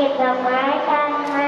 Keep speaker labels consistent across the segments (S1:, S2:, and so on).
S1: เก็บดอกไม้กันไหม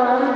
S1: Mom.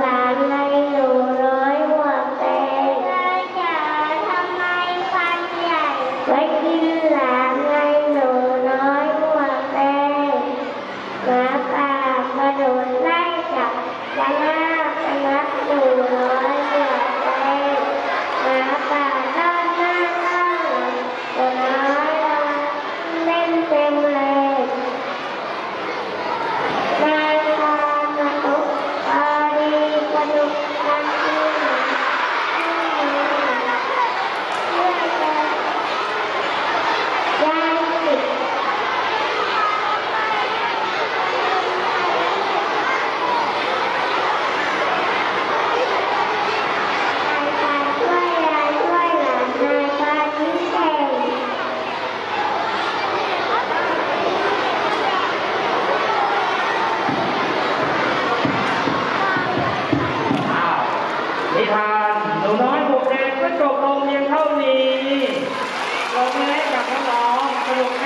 S2: เราไม่ได้จับน้องๆสนุก